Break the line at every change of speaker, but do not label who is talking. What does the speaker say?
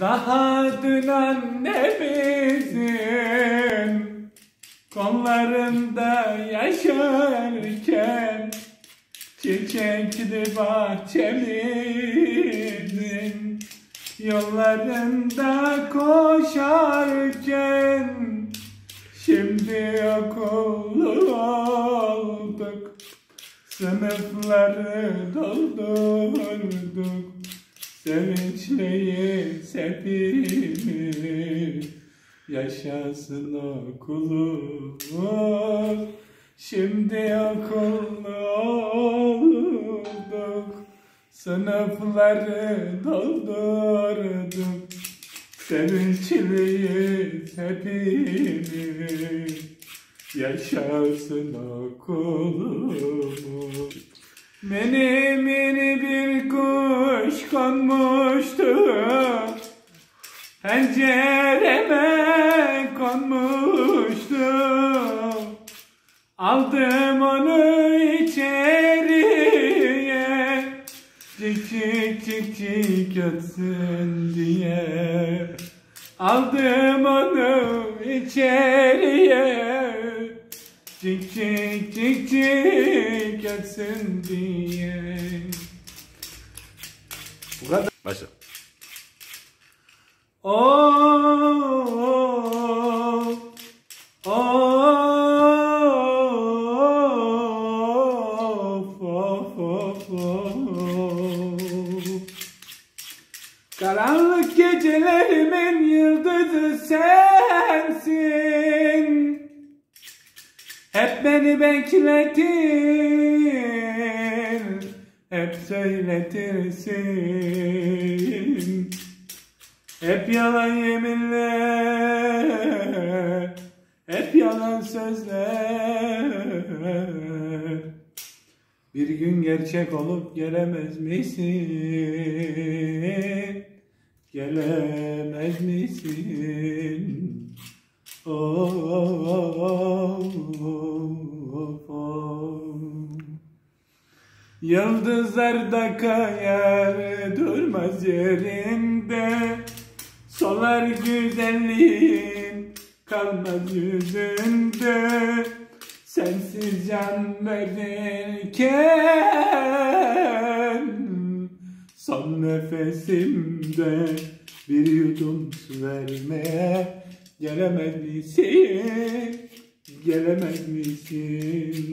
Daha dün annemizin kollarında yaşarken Çiçekli bahçemizin yollarında koşarken Şimdi okullu olduk Sınıfları doldurduk Sevinçliyiz hepimiz Yaşasın okulumuz. Şimdi okullu olduk. Sınıfları doldurduk. Sevinçliyiz hepimiz Yaşasın okulumuz. Kuş konmuştu. Pencereme konmuştu. Aldım onu içeriye. Cik cik cik cik ötsün diye. Aldım onu içeriye. Cik cik cik cik ötsün diye.
Başla.
Karanlık gecelerimin yıldızı sensin Hep beni bekletir Hep söyletirsin hep yalan yeminler, hep yalan sözler. Bir gün gerçek olup gelemez misin? Gelemez misin? Oh, oh, oh, Yıldızlar da kayar durmaz yerinde Solar güzelliğin kalmaz yüzünde Sensiz can verirken Son nefesimde bir yudum su vermeye Gelemez misin? Gelemez misin?